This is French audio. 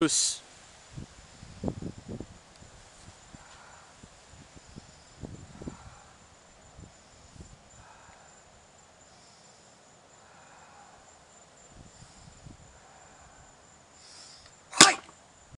eus